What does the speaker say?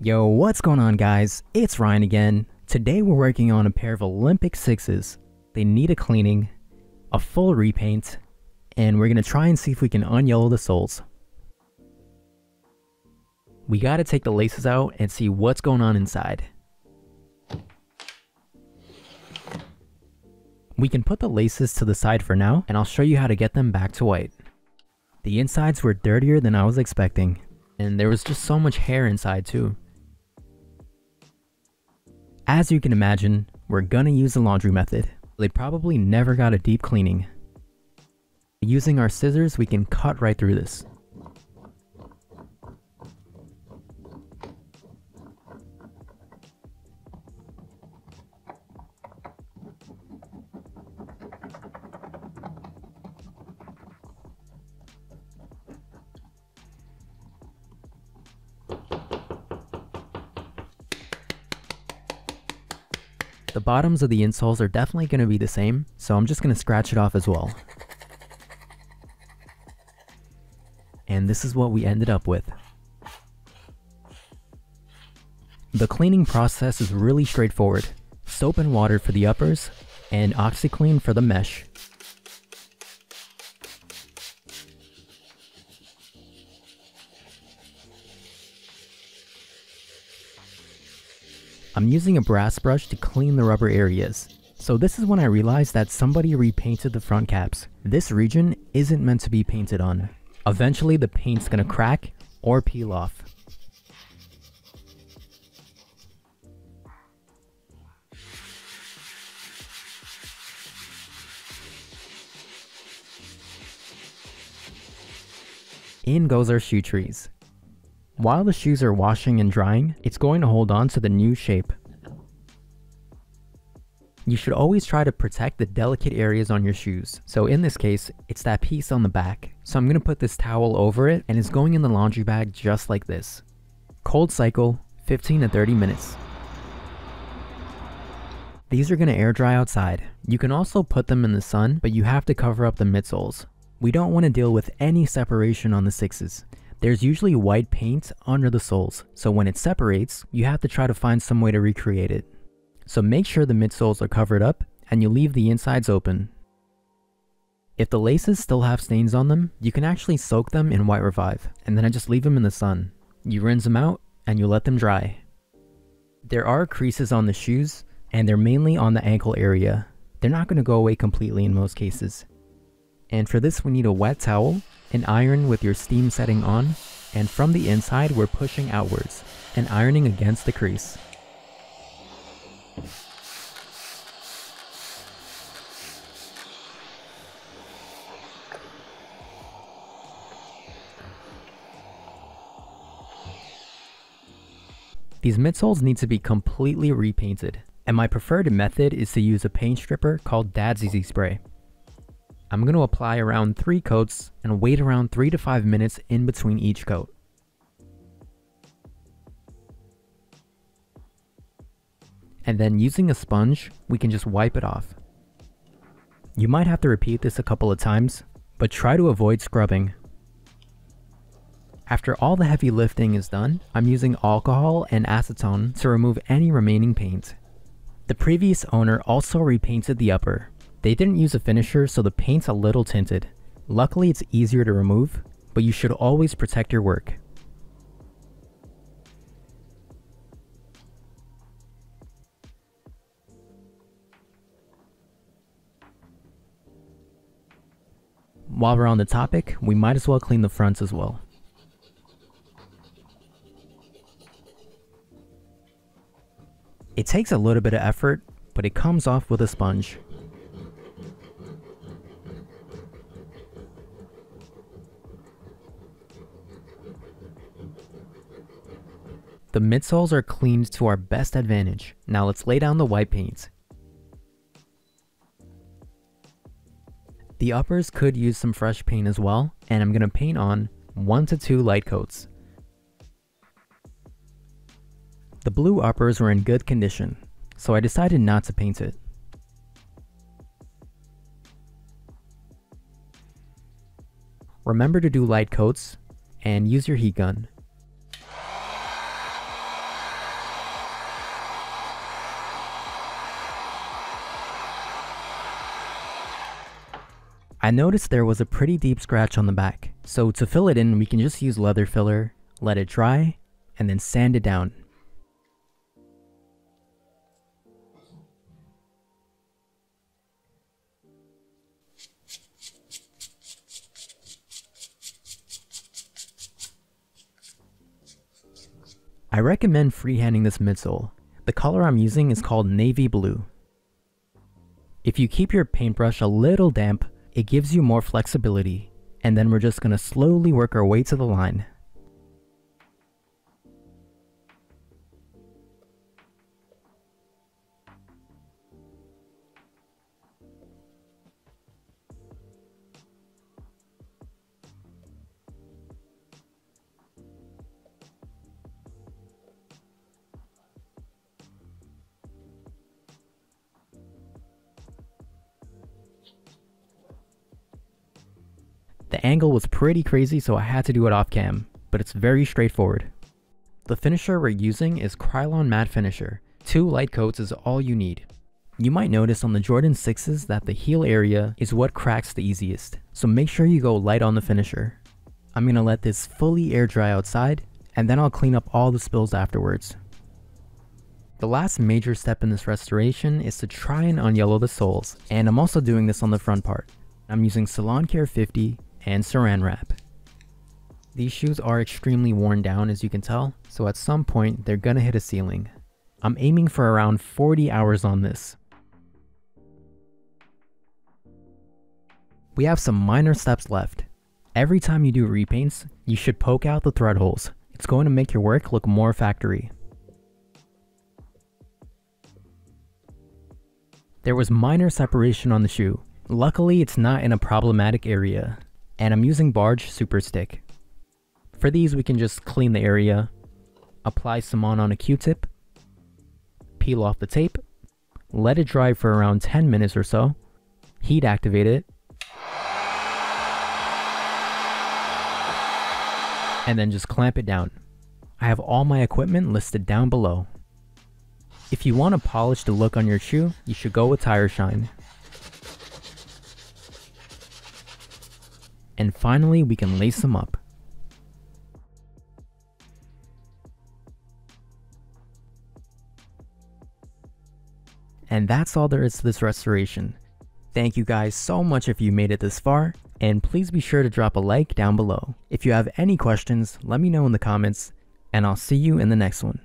Yo, what's going on guys? It's Ryan again. Today we're working on a pair of Olympic 6s. They need a cleaning, a full repaint, and we're gonna try and see if we can unyellow the soles. We gotta take the laces out and see what's going on inside. We can put the laces to the side for now, and I'll show you how to get them back to white. The insides were dirtier than I was expecting, and there was just so much hair inside too. As you can imagine, we're gonna use the laundry method. They probably never got a deep cleaning. Using our scissors, we can cut right through this. The bottoms of the insoles are definitely going to be the same, so I'm just going to scratch it off as well. And this is what we ended up with. The cleaning process is really straightforward. Soap and water for the uppers, and OxiClean for the mesh. I'm using a brass brush to clean the rubber areas. So this is when I realized that somebody repainted the front caps. This region isn't meant to be painted on. Eventually the paint's gonna crack or peel off. In goes our shoe trees. While the shoes are washing and drying, it's going to hold on to the new shape. You should always try to protect the delicate areas on your shoes. So in this case, it's that piece on the back. So I'm going to put this towel over it and it's going in the laundry bag just like this. Cold cycle, 15 to 30 minutes. These are going to air dry outside. You can also put them in the sun, but you have to cover up the midsoles. We don't want to deal with any separation on the sixes. There's usually white paint under the soles, so when it separates, you have to try to find some way to recreate it. So make sure the midsoles are covered up and you leave the insides open. If the laces still have stains on them, you can actually soak them in White Revive, and then I just leave them in the sun. You rinse them out, and you let them dry. There are creases on the shoes, and they're mainly on the ankle area. They're not going to go away completely in most cases. And for this we need a wet towel an iron with your steam setting on, and from the inside we're pushing outwards and ironing against the crease. These midsoles need to be completely repainted, and my preferred method is to use a paint stripper called Dad's Easy Spray. I'm going to apply around 3 coats and wait around 3 to 5 minutes in between each coat. And then using a sponge, we can just wipe it off. You might have to repeat this a couple of times, but try to avoid scrubbing. After all the heavy lifting is done, I'm using alcohol and acetone to remove any remaining paint. The previous owner also repainted the upper, they didn't use a finisher so the paint's a little tinted. Luckily it's easier to remove, but you should always protect your work. While we're on the topic, we might as well clean the fronts as well. It takes a little bit of effort, but it comes off with a sponge. The midsoles are cleaned to our best advantage. Now let's lay down the white paint. The uppers could use some fresh paint as well, and I'm going to paint on 1 to 2 light coats. The blue uppers were in good condition, so I decided not to paint it. Remember to do light coats, and use your heat gun. I noticed there was a pretty deep scratch on the back, so to fill it in we can just use leather filler, let it dry, and then sand it down. I recommend freehanding this midsole. The color I'm using is called navy blue. If you keep your paintbrush a little damp, it gives you more flexibility, and then we're just going to slowly work our way to the line. The angle was pretty crazy so I had to do it off cam, but it's very straightforward. The finisher we're using is Krylon Matte Finisher. Two light coats is all you need. You might notice on the Jordan 6s that the heel area is what cracks the easiest, so make sure you go light on the finisher. I'm gonna let this fully air dry outside, and then I'll clean up all the spills afterwards. The last major step in this restoration is to try and unyellow the soles, and I'm also doing this on the front part. I'm using Salon Care 50 and saran wrap. These shoes are extremely worn down as you can tell, so at some point they're gonna hit a ceiling. I'm aiming for around 40 hours on this. We have some minor steps left. Every time you do repaints, you should poke out the thread holes. It's going to make your work look more factory. There was minor separation on the shoe. Luckily, it's not in a problematic area and I'm using Barge Superstik. For these, we can just clean the area, apply some on on a q-tip, peel off the tape, let it dry for around 10 minutes or so, heat activate it, and then just clamp it down. I have all my equipment listed down below. If you want a polished look on your shoe, you should go with Tire Shine. And finally, we can lace them up. And that's all there is to this restoration. Thank you guys so much if you made it this far, and please be sure to drop a like down below. If you have any questions, let me know in the comments, and I'll see you in the next one.